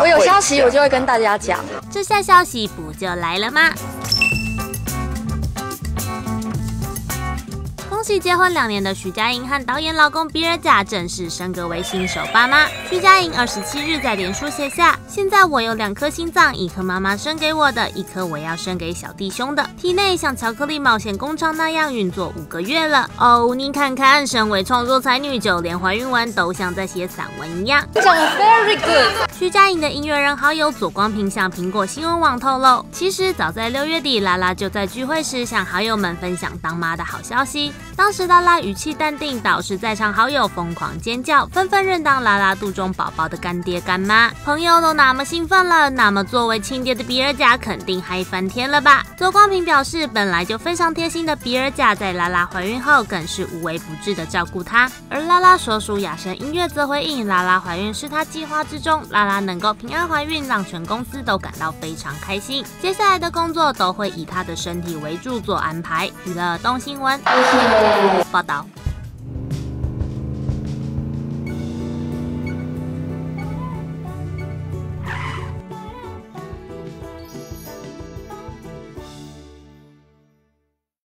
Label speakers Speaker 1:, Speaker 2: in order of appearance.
Speaker 1: 我有消息我就会跟大家讲。
Speaker 2: 这下消息不就来了吗？恭喜结婚两年的徐佳莹和导演老公比尔贾正式升格为新手爸妈。徐佳莹二十七日在脸书写下：“现在我有两颗心脏，一颗妈妈生给我的，一颗我要生给小弟兄的。体内像巧克力冒险工厂那样运作五个月了。哦，您看看，身为创作才女，就连怀孕完都像在写散文一样。
Speaker 1: 讲的 very good。
Speaker 2: 徐佳莹的音乐人好友左光平向苹果新闻网透露，其实早在六月底，拉拉就在聚会时向好友们分享当妈的好消息。当时拉拉语气淡定，导致在场好友疯狂尖叫，纷纷认当拉拉肚中宝宝的干爹干妈。朋友都那么兴奋了，那么作为亲爹的比尔贾肯定嗨翻天了吧？左光平表示，本来就非常贴心的比尔贾，在拉拉怀孕后更是无微不至的照顾她。而拉拉所属雅声音乐则回应，拉拉怀孕是他计划之中，拉拉能够平安怀孕，让全公司都感到非常开心。接下来的工作都会以她的身体为主做安排。娱乐东新闻。报道。